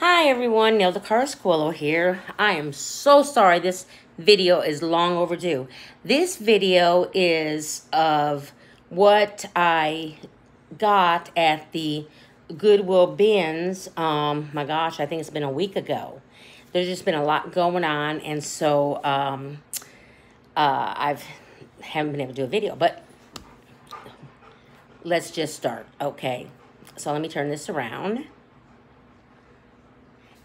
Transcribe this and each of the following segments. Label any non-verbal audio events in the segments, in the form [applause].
Hi everyone, Neil DeCarasquillo here. I am so sorry this video is long overdue. This video is of what I got at the Goodwill bins. Um, my gosh, I think it's been a week ago. There's just been a lot going on and so um, uh, I've haven't been able to do a video, but let's just start. Okay, so let me turn this around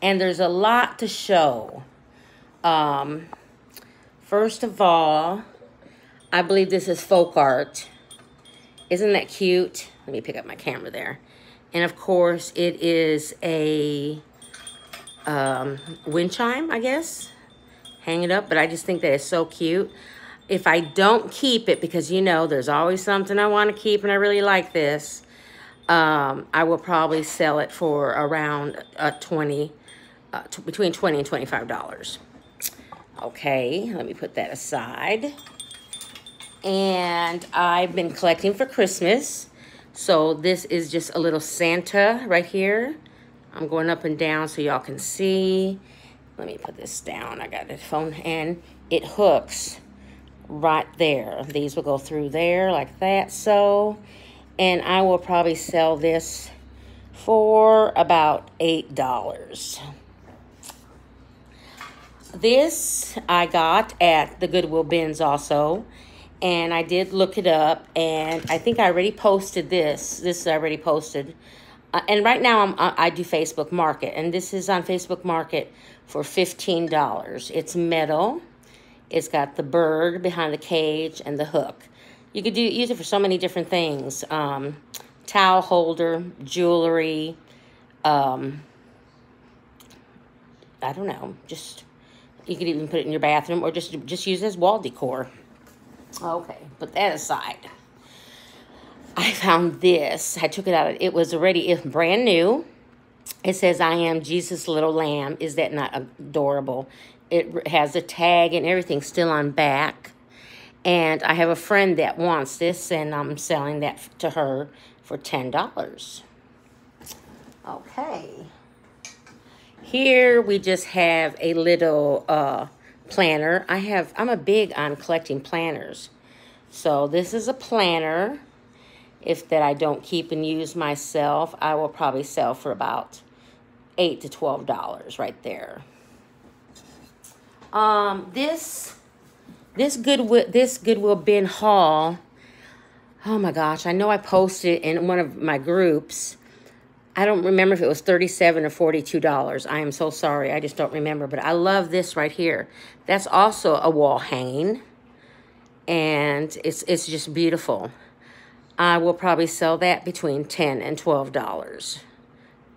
and there's a lot to show. Um, first of all, I believe this is folk art. Isn't that cute? Let me pick up my camera there. And of course, it is a um, wind chime, I guess. Hang it up, but I just think that it's so cute. If I don't keep it, because you know, there's always something I want to keep and I really like this, um, I will probably sell it for around uh, 20 uh, between 20 and $25. Okay, let me put that aside. And I've been collecting for Christmas. So this is just a little Santa right here. I'm going up and down so y'all can see. Let me put this down. I got the phone and it hooks right there. These will go through there like that. So, and I will probably sell this for about $8. This I got at the Goodwill bins also. And I did look it up. And I think I already posted this. This is already posted. Uh, and right now I'm, I do Facebook Market. And this is on Facebook Market for $15. It's metal. It's got the bird behind the cage and the hook. You could do use it for so many different things. Um, towel holder, jewelry, um, I don't know, just you could even put it in your bathroom or just, just use it as wall decor. Okay, put that aside. I found this. I took it out. It was already brand new. It says, I am Jesus' little lamb. Is that not adorable? It has a tag and everything still on back. And I have a friend that wants this, and I'm selling that to her for $10. Okay. Here we just have a little uh, planner. I have, I'm a big on collecting planners. So this is a planner. If that I don't keep and use myself, I will probably sell for about 8 to $12 right there. Um, this, this Goodwill, this Goodwill bin haul, oh my gosh, I know I posted in one of my groups, I don't remember if it was 37 or $42. I am so sorry. I just don't remember. But I love this right here. That's also a wall hanging. And it's, it's just beautiful. I will probably sell that between 10 and $12.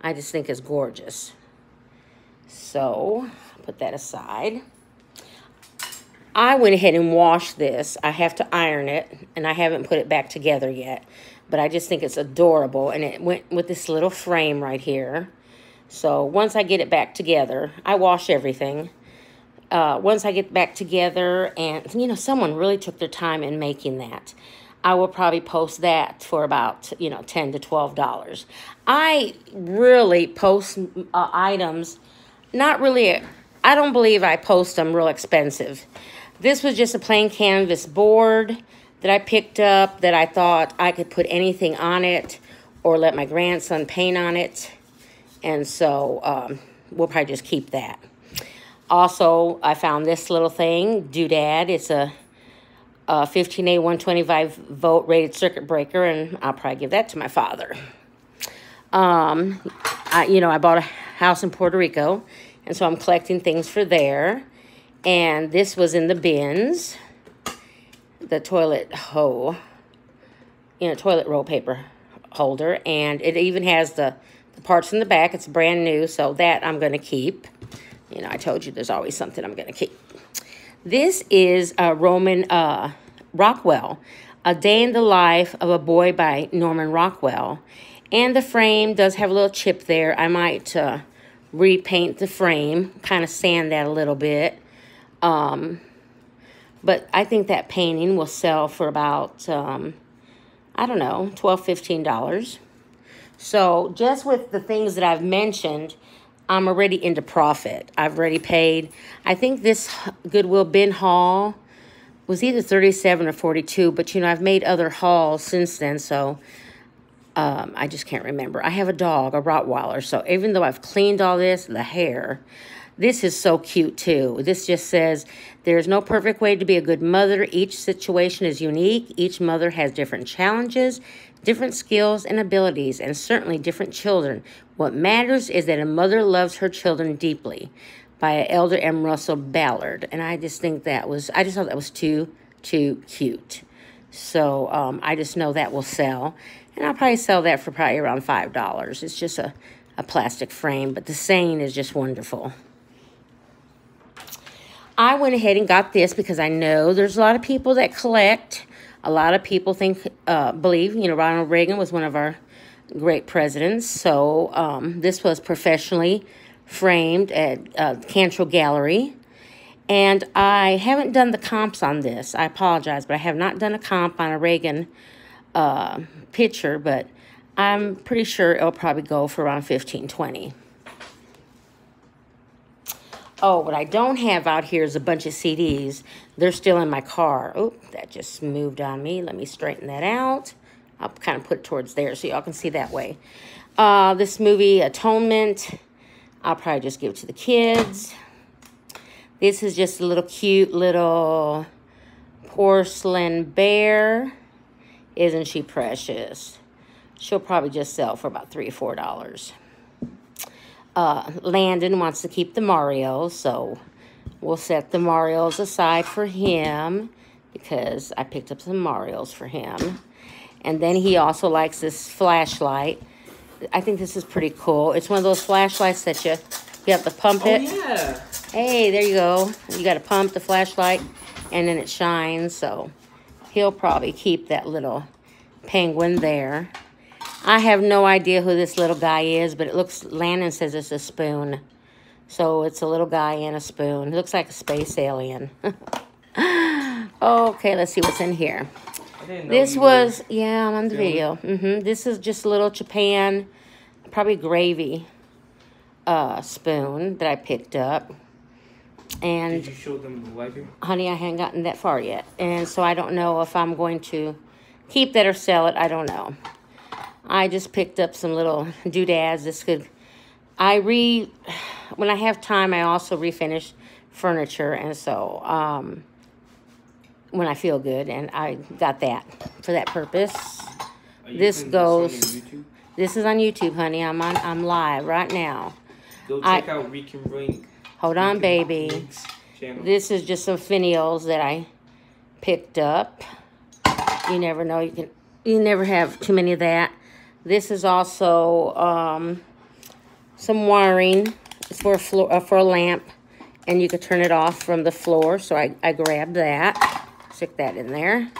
I just think it's gorgeous. So, put that aside. I went ahead and washed this. I have to iron it, and I haven't put it back together yet but I just think it's adorable. And it went with this little frame right here. So once I get it back together, I wash everything. Uh, once I get back together, and you know, someone really took their time in making that. I will probably post that for about, you know, 10 to $12. I really post uh, items, not really, I don't believe I post them real expensive. This was just a plain canvas board that I picked up that I thought I could put anything on it or let my grandson paint on it. And so um, we'll probably just keep that. Also, I found this little thing, Doodad. It's a, a 15A 125 volt rated circuit breaker, and I'll probably give that to my father. Um, I, you know, I bought a house in Puerto Rico, and so I'm collecting things for there. And this was in the bins the toilet hole, you know, toilet roll paper holder. And it even has the, the parts in the back. It's brand new, so that I'm going to keep. You know, I told you there's always something I'm going to keep. This is a Roman uh, Rockwell, A Day in the Life of a Boy by Norman Rockwell. And the frame does have a little chip there. I might uh, repaint the frame, kind of sand that a little bit. Um, but I think that painting will sell for about, um, I don't know, $12, $15. So just with the things that I've mentioned, I'm already into profit. I've already paid. I think this Goodwill bin haul was either 37 or 42, but you know, I've made other hauls since then, so um, I just can't remember. I have a dog, a Rottweiler, so even though I've cleaned all this, the hair, this is so cute too. This just says, there's no perfect way to be a good mother. Each situation is unique. Each mother has different challenges, different skills and abilities, and certainly different children. What matters is that a mother loves her children deeply by Elder M. Russell Ballard. And I just think that was, I just thought that was too, too cute. So um, I just know that will sell. And I'll probably sell that for probably around $5. It's just a, a plastic frame, but the saying is just wonderful. I went ahead and got this because I know there's a lot of people that collect. A lot of people think, uh, believe, you know, Ronald Reagan was one of our great presidents. So um, this was professionally framed at uh, Cantrell Gallery. And I haven't done the comps on this. I apologize, but I have not done a comp on a Reagan uh, picture, but I'm pretty sure it'll probably go for around 15, 20. Oh, what I don't have out here is a bunch of CDs. They're still in my car. Oh, that just moved on me. Let me straighten that out. I'll kind of put it towards there so y'all can see that way. Uh, this movie, Atonement, I'll probably just give it to the kids. This is just a little cute little porcelain bear. Isn't she precious? She'll probably just sell for about 3 or $4 uh, Landon wants to keep the Marios, so we'll set the Marios aside for him because I picked up some Marios for him. And then he also likes this flashlight. I think this is pretty cool. It's one of those flashlights that you, you have to pump it. Oh, it. yeah. Hey, there you go. You got to pump the flashlight and then it shines. So he'll probably keep that little penguin there. I have no idea who this little guy is, but it looks, Landon says it's a spoon. So it's a little guy and a spoon. It looks like a space alien. [laughs] okay, let's see what's in here. I didn't know This was, yeah, I'm on the video. hmm This is just a little Japan, probably gravy uh, spoon that I picked up. And did you show them the lighter? honey, I haven't gotten that far yet. And so I don't know if I'm going to keep that or sell it. I don't know. I just picked up some little doodads. This could, I re, when I have time, I also refinish furniture. And so, um, when I feel good, and I got that for that purpose. This goes- This is on YouTube, honey. I'm on, I'm live right now. Go I- check out Reconbring. Hold on, baby. This is just some finials that I picked up. You never know. You can. You never have too many of that. This is also um, some wiring. For a floor uh, for a lamp, and you could turn it off from the floor. So I I grabbed that. Stick that in there.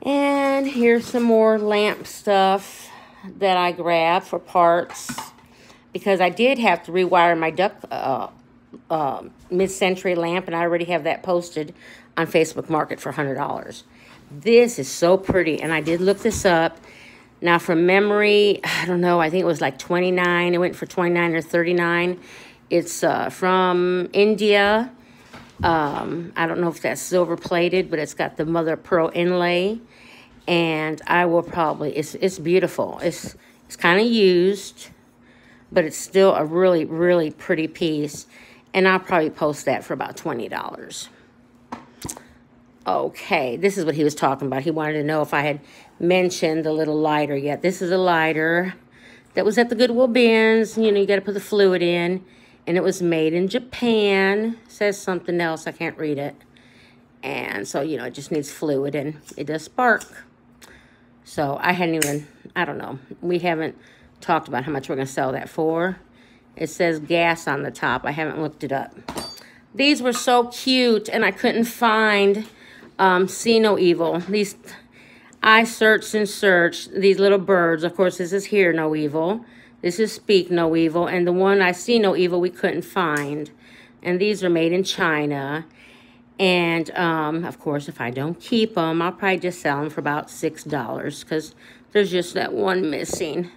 And here's some more lamp stuff that I grabbed for parts because I did have to rewire my duck uh, uh, mid-century lamp, and I already have that posted on Facebook Market for hundred dollars. This is so pretty, and I did look this up. Now, from memory, [sighs] I don't know. I think it was like twenty nine. It went for twenty nine or thirty nine. It's uh, from India. Um, I don't know if that's silver plated, but it's got the mother pearl inlay. And I will probably it's it's beautiful. It's it's kind of used but it's still a really, really pretty piece. And I'll probably post that for about $20. Okay, this is what he was talking about. He wanted to know if I had mentioned the little lighter yet. This is a lighter that was at the Goodwill bins. You know, you got to put the fluid in. And it was made in Japan. Says something else. I can't read it. And so, you know, it just needs fluid and it does spark. So I hadn't even, I don't know. We haven't talked about how much we're going to sell that for. It says gas on the top. I haven't looked it up. These were so cute, and I couldn't find um, See No Evil. These, I searched and searched these little birds. Of course, this is Hear No Evil. This is Speak No Evil. And the one I See No Evil we couldn't find. And these are made in China. And, um, of course, if I don't keep them, I'll probably just sell them for about $6 because there's just that one missing.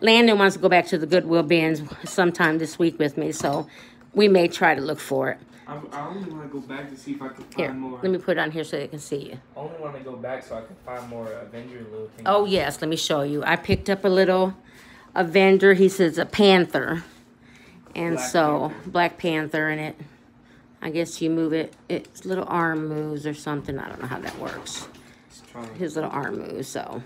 Landon wants to go back to the Goodwill bins sometime this week with me, so we may try to look for it. I, I only want to go back to see if I can find Here, more. let me put it on here so they can see you. I only want to go back so I can find more Avenger little things. Oh yes, let me show you. I picked up a little Avenger. He says a panther, and Black so Panther. Black Panther in it. I guess you move it. Its little arm moves or something. I don't know how that works. Let's try it. His little arm moves. So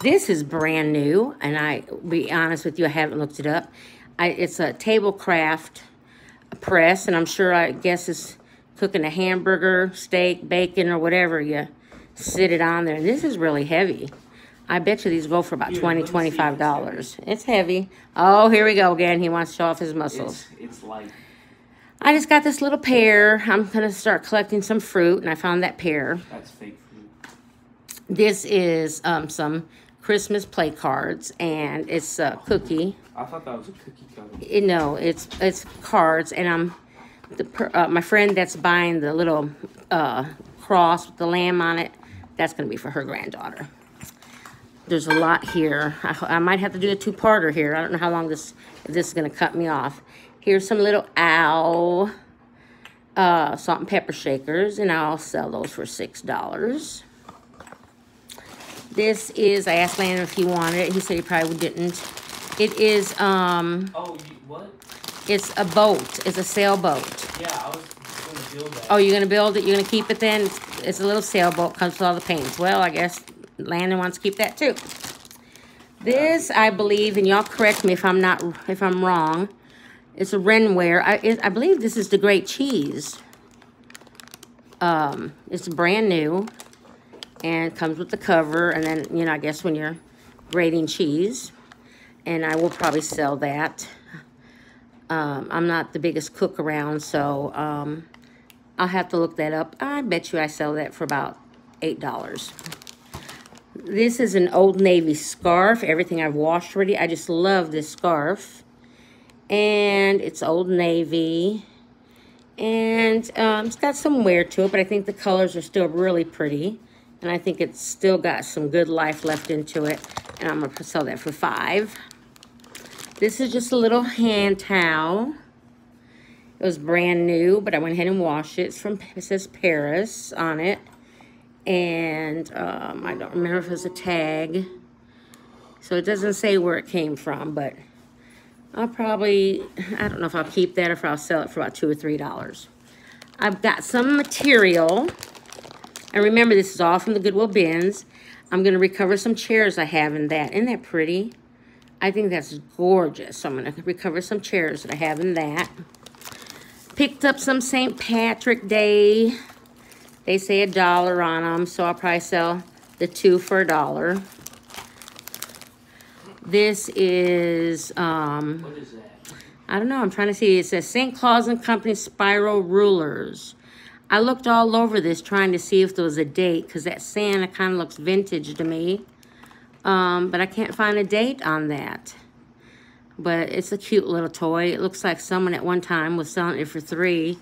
this is brand new, and I be honest with you, I haven't looked it up. I, it's a tablecraft press, and I'm sure I guess it's cooking a hamburger, steak, bacon, or whatever you sit it on there. This is really heavy. I bet you these go for about Here, twenty, let me see if twenty-five it's dollars. It's heavy. Oh, here we go again. He wants to show off his muscles. It's, it's like I just got this little pear. I'm gonna start collecting some fruit, and I found that pear. that's fake fruit. This is um, some Christmas play cards, and it's a cookie. I thought that was a cookie cutter. No, it's it's cards, and I'm the uh, my friend that's buying the little uh, cross with the lamb on it. That's gonna be for her granddaughter. There's a lot here. I, I might have to do a two-parter here. I don't know how long this this is gonna cut me off. Here's some little owl uh, salt and pepper shakers, and I'll sell those for six dollars. This is, I asked Landon if he wanted it. He said he probably didn't. It is, um, Oh, you, what? it's a boat. It's a sailboat. Yeah, I was going to build that. Oh, you're gonna build it? You're gonna keep it then? It's, it's a little sailboat, comes with all the paints. Well, I guess Landon wants to keep that too. This, I believe, and y'all correct me if I'm not, if I'm wrong. It's a Renware. I, it, I believe this is the Great Cheese. Um, it's brand new, and comes with the cover. And then, you know, I guess when you're grating cheese, and I will probably sell that. Um, I'm not the biggest cook around, so um, I'll have to look that up. I bet you I sell that for about $8. This is an Old Navy scarf. Everything I've washed already. I just love this scarf. And it's Old Navy. And um, it's got some wear to it, but I think the colors are still really pretty. And I think it's still got some good life left into it. And I'm going to sell that for 5 This is just a little hand towel. It was brand new, but I went ahead and washed it. It's from, it says Paris on it. And um, I don't remember if it was a tag. So it doesn't say where it came from, but I'll probably, I don't know if I'll keep that or if I'll sell it for about two or three dollars. I've got some material. And remember, this is all from the Goodwill bins. I'm going to recover some chairs I have in that. Isn't that pretty? I think that's gorgeous. So I'm going to recover some chairs that I have in that. Picked up some St. Patrick Day. They say a dollar on them, so I'll probably sell the two for a dollar. This is, um, What is that? I don't know, I'm trying to see. It says St. Claus and Company Spiral Rulers. I looked all over this trying to see if there was a date because that Santa kind of looks vintage to me. Um, but I can't find a date on that. But it's a cute little toy. It looks like someone at one time was selling it for three,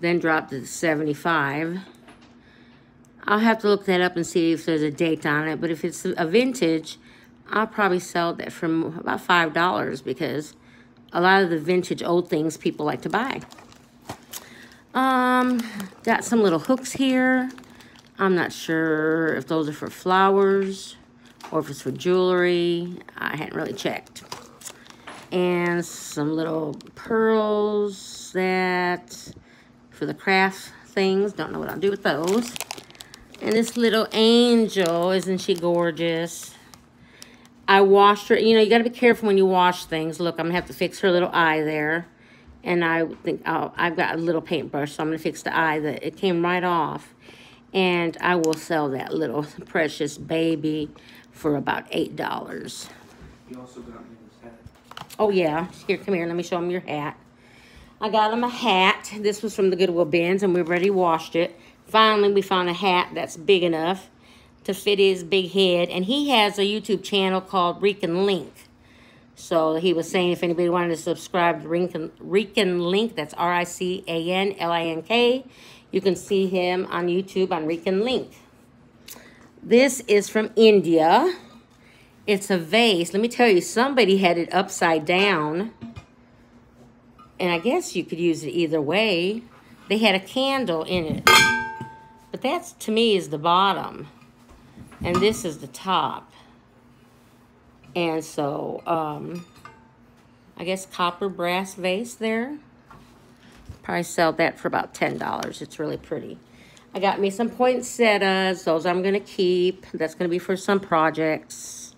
then dropped it to 75. I'll have to look that up and see if there's a date on it. But if it's a vintage, I'll probably sell that for about $5 because a lot of the vintage old things people like to buy. Um, got some little hooks here. I'm not sure if those are for flowers or if it's for jewelry. I hadn't really checked. And some little pearls that for the craft things. Don't know what I'll do with those. And this little angel, isn't she gorgeous? I washed her. You know, you got to be careful when you wash things. Look, I'm going to have to fix her little eye there. And I think oh, I've got a little paintbrush, so I'm going to fix the eye. That It came right off. And I will sell that little precious baby for about $8. You also got me this hat. Oh, yeah. Here, come here. Let me show him your hat. I got him a hat. This was from the Goodwill bins, and we've already washed it. Finally, we found a hat that's big enough to fit his big head. And he has a YouTube channel called Rican Link. So he was saying if anybody wanted to subscribe to Rican, Rican Link, that's R-I-C-A-N-L-I-N-K, you can see him on YouTube on Rican Link. This is from India. It's a vase. Let me tell you, somebody had it upside down. And I guess you could use it either way. They had a candle in it. But that's, to me, is the bottom. And this is the top. And so, um, I guess copper brass vase there. Probably sell that for about $10. It's really pretty. I got me some poinsettias. Those I'm going to keep. That's going to be for some projects.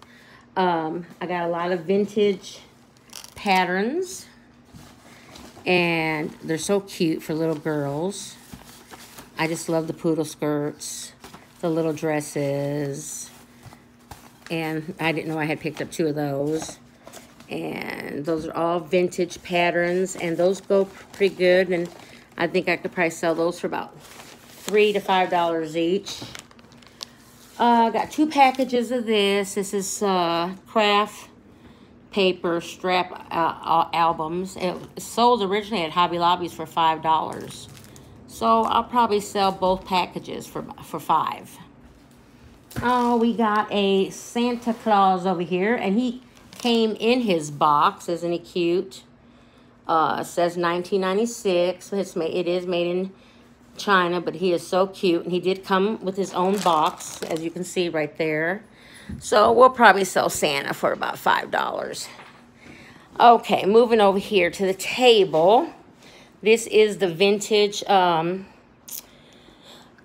Um, I got a lot of vintage patterns. And they're so cute for little girls. I just love the poodle skirts, the little dresses. And I didn't know I had picked up two of those. And those are all vintage patterns. And those go pretty good. And I think I could probably sell those for about three to five dollars each. I uh, got two packages of this. This is uh, craft paper strap uh, albums. It sold originally at Hobby Lobby's for five dollars. So I'll probably sell both packages for for five. Oh, we got a Santa Claus over here, and he came in his box. Isn't he cute? Uh, says 1996. It's made, it is made in China, but he is so cute. And he did come with his own box, as you can see right there. So we'll probably sell Santa for about $5. Okay, moving over here to the table. This is the vintage um,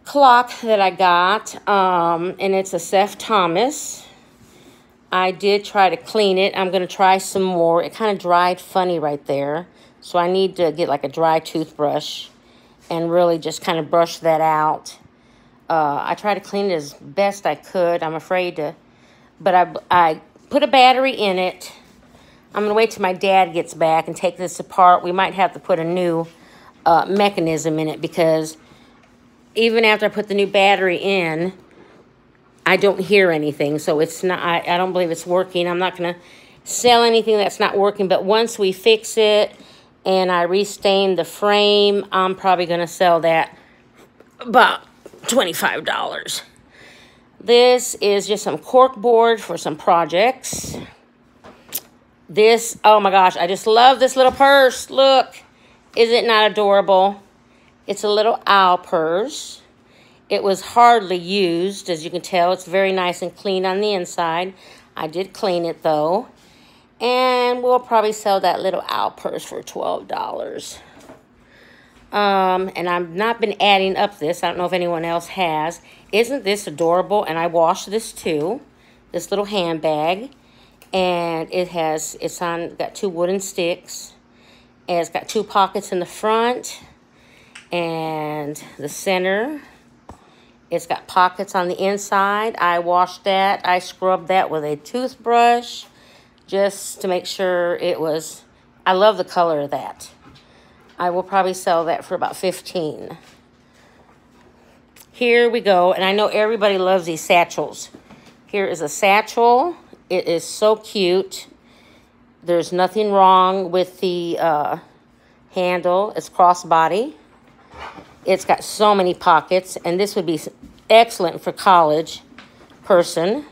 clock that I got, um, and it's a Seth Thomas. I did try to clean it. I'm going to try some more. It kind of dried funny right there. So I need to get like a dry toothbrush and really just kind of brush that out. Uh, I tried to clean it as best I could. I'm afraid to, but I, I put a battery in it. I'm going to wait till my dad gets back and take this apart. We might have to put a new uh, mechanism in it because even after I put the new battery in, I don't hear anything. So it's not, I, I don't believe it's working. I'm not going to sell anything that's not working. But once we fix it and I restain the frame, I'm probably going to sell that about $25. This is just some cork board for some projects. This, oh my gosh, I just love this little purse. Look, is it not adorable? It's a little owl purse. It was hardly used, as you can tell. It's very nice and clean on the inside. I did clean it, though. And we'll probably sell that little owl purse for $12. Um, and I've not been adding up this. I don't know if anyone else has. Isn't this adorable? And I washed this, too. This little handbag. And it has, it's on, got two wooden sticks. And it's got two pockets in the front. And the center it's got pockets on the inside. I washed that. I scrubbed that with a toothbrush just to make sure it was, I love the color of that. I will probably sell that for about 15 Here we go. And I know everybody loves these satchels. Here is a satchel. It is so cute. There's nothing wrong with the uh, handle. It's crossbody. It's got so many pockets, and this would be excellent for college person.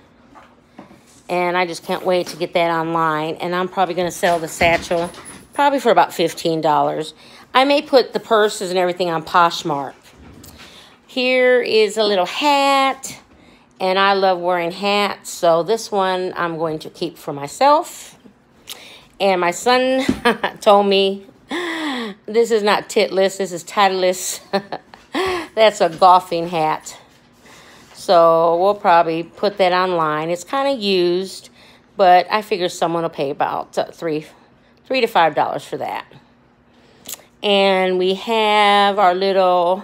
And I just can't wait to get that online. And I'm probably going to sell the satchel probably for about $15. I may put the purses and everything on Poshmark. Here is a little hat. And I love wearing hats. So this one I'm going to keep for myself. And my son [laughs] told me this is not titless, this is titleist. [laughs] That's a golfing hat. So we'll probably put that online. It's kind of used, but I figure someone will pay about three, three to five dollars for that. And we have our little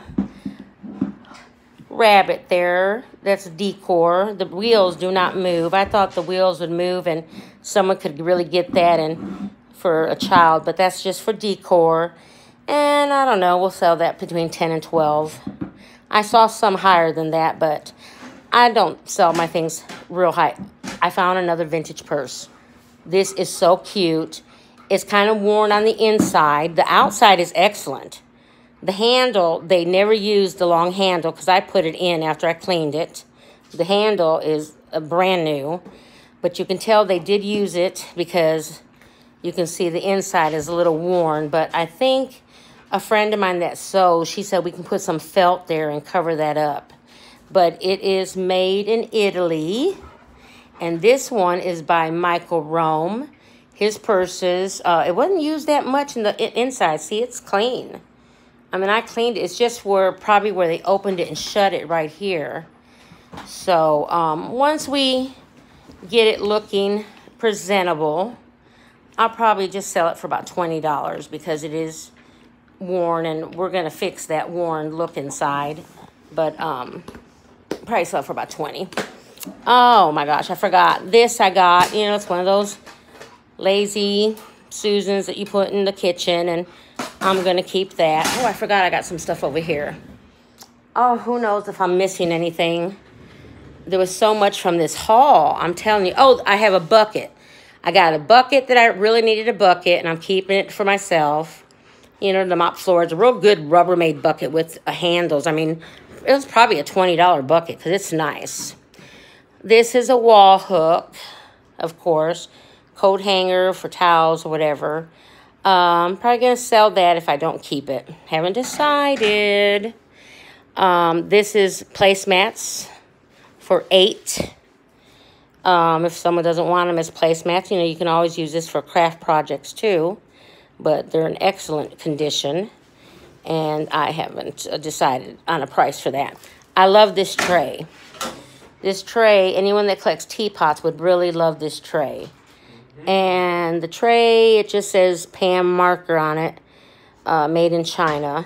rabbit there. That's decor. The wheels do not move. I thought the wheels would move and someone could really get that and for a child, but that's just for decor. And I don't know, we'll sell that between 10 and 12. I saw some higher than that, but I don't sell my things real high. I found another vintage purse. This is so cute. It's kind of worn on the inside. The outside is excellent. The handle, they never used the long handle because I put it in after I cleaned it. The handle is uh, brand new. But you can tell they did use it because you can see the inside is a little worn. But I think a friend of mine that sews, she said we can put some felt there and cover that up. But it is made in Italy. And this one is by Michael Rome. His purses, uh, it wasn't used that much in the inside. See, it's clean. I mean, I cleaned it. It's just where probably where they opened it and shut it right here. So um, once we get it looking presentable, I'll probably just sell it for about $20 because it is worn and we're going to fix that worn look inside. But um, probably sell for about 20 Oh my gosh, I forgot. This I got, you know, it's one of those lazy Susans that you put in the kitchen and I'm going to keep that. Oh, I forgot I got some stuff over here. Oh, who knows if I'm missing anything. There was so much from this haul. I'm telling you. Oh, I have a bucket. I got a bucket that I really needed a bucket, and I'm keeping it for myself. You know, the mop floor is a real good Rubbermaid bucket with handles. I mean, it was probably a $20 bucket because it's nice. This is a wall hook, of course. Coat hanger for towels or whatever. Um, probably going to sell that if I don't keep it. Haven't decided. Um, this is placemats for eight. Um, if someone doesn't want them as placemats, you know, you can always use this for craft projects too. But they're in excellent condition. And I haven't uh, decided on a price for that. I love this tray. This tray, anyone that collects teapots would really love this tray. And the tray, it just says Pam marker on it, uh, made in China.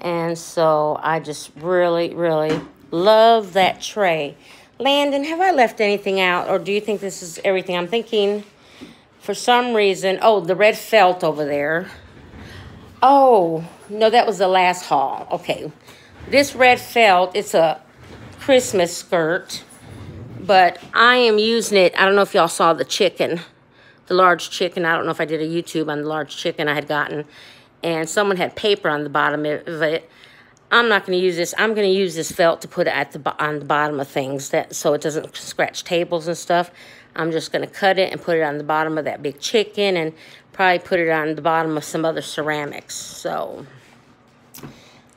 And so I just really, really love that tray. Landon, have I left anything out? Or do you think this is everything? I'm thinking for some reason, oh, the red felt over there. Oh, no, that was the last haul. Okay. This red felt, it's a Christmas skirt but I am using it. I don't know if y'all saw the chicken, the large chicken. I don't know if I did a YouTube on the large chicken I had gotten. And someone had paper on the bottom of it. I'm not going to use this. I'm going to use this felt to put it at the on the bottom of things that so it doesn't scratch tables and stuff. I'm just going to cut it and put it on the bottom of that big chicken and probably put it on the bottom of some other ceramics. So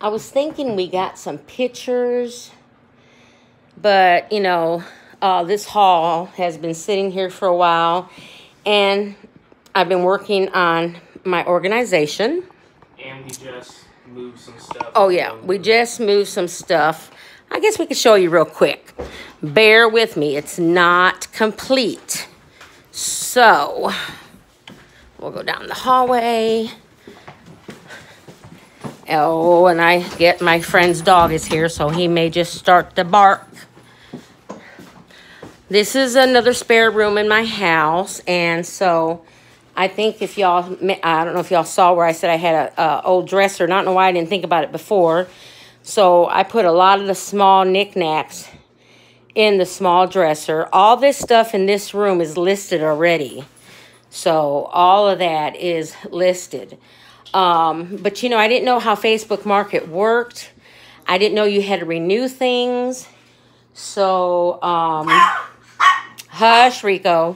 I was thinking we got some pictures, but you know, uh, this haul has been sitting here for a while, and I've been working on my organization. And we just moved some stuff. Oh, yeah, we just moved some stuff. I guess we can show you real quick. Bear with me, it's not complete. So, we'll go down the hallway. Oh, and I get my friend's dog is here, so he may just start to bark. This is another spare room in my house, and so I think if y'all, I don't know if y'all saw where I said I had a, old dresser. Not know why I didn't think about it before. So I put a lot of the small knickknacks in the small dresser. All this stuff in this room is listed already. So all of that is listed. Um, but you know, I didn't know how Facebook Market worked. I didn't know you had to renew things. So, um, Hush, Rico.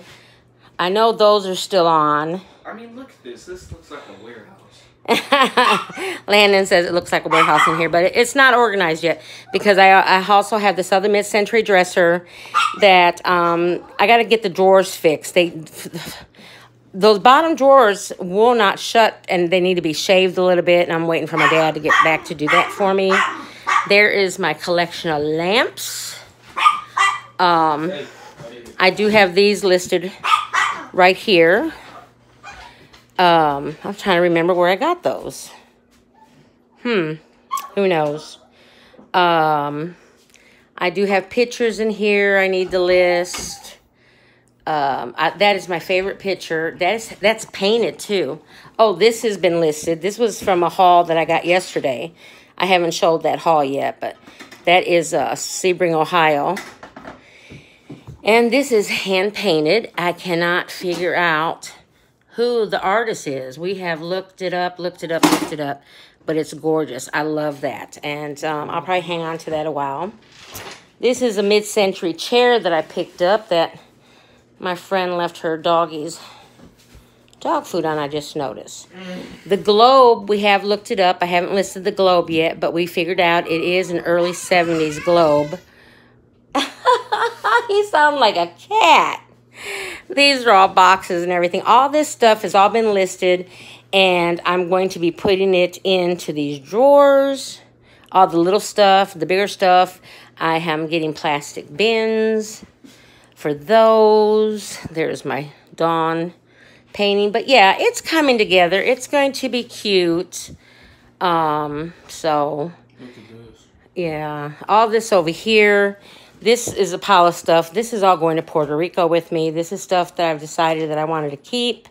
I know those are still on. I mean, look at this. This looks like a warehouse. [laughs] Landon says it looks like a warehouse in here, but it's not organized yet because I, I also have this other mid-century dresser that um, I got to get the drawers fixed. They [sighs] those bottom drawers will not shut and they need to be shaved a little bit and I'm waiting for my dad to get back to do that for me. There is my collection of lamps. Um, I do have these listed right here. Um, I'm trying to remember where I got those. Hmm, who knows? Um, I do have pictures in here I need to list. Um, I, that is my favorite picture. That is, that's painted too. Oh, this has been listed. This was from a haul that I got yesterday. I haven't showed that haul yet, but that is uh, Sebring, Ohio. And this is hand painted. I cannot figure out who the artist is. We have looked it up, looked it up, looked it up, but it's gorgeous. I love that. And um, I'll probably hang on to that a while. This is a mid-century chair that I picked up that My friend left her doggies dog food on, I just noticed. The globe, we have looked it up. I haven't listed the globe yet, but we figured out it is an early 70s globe. [laughs] he sounds like a cat. These are all boxes and everything. All this stuff has all been listed, and I'm going to be putting it into these drawers. All the little stuff, the bigger stuff. I am getting plastic bins for those. There's my Dawn painting. But yeah, it's coming together. It's going to be cute. Um, so yeah, all this over here. This is a pile of stuff. This is all going to Puerto Rico with me. This is stuff that I've decided that I wanted to keep.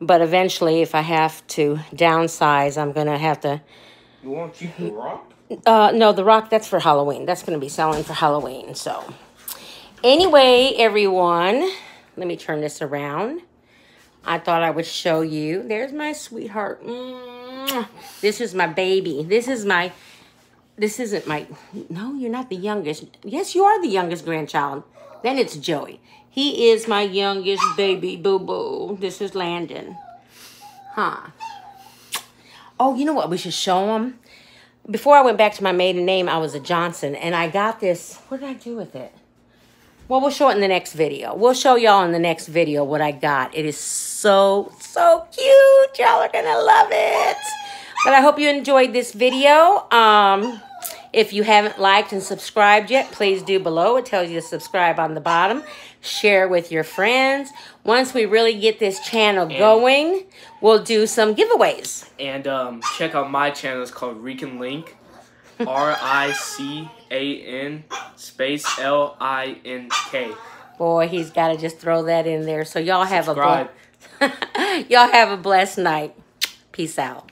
But eventually, if I have to downsize, I'm going to have to... You want to keep the rock? Uh, no, the rock, that's for Halloween. That's going to be selling for Halloween, so... Anyway, everyone, let me turn this around. I thought I would show you. There's my sweetheart. This is my baby. This is my, this isn't my, no, you're not the youngest. Yes, you are the youngest grandchild. Then it's Joey. He is my youngest baby, boo-boo. This is Landon. Huh. Oh, you know what we should show him? Before I went back to my maiden name, I was a Johnson, and I got this. What did I do with it? Well, we'll show it in the next video. We'll show y'all in the next video what I got. It is so, so cute. Y'all are going to love it. But I hope you enjoyed this video. Um, if you haven't liked and subscribed yet, please do below. It tells you to subscribe on the bottom. Share with your friends. Once we really get this channel and, going, we'll do some giveaways. And um, check out my channel. It's called Rican Link. [laughs] R I C A N space L I N K. Boy, he's got to just throw that in there. So y'all have Subscribe. a [laughs] y'all have a blessed night. Peace out.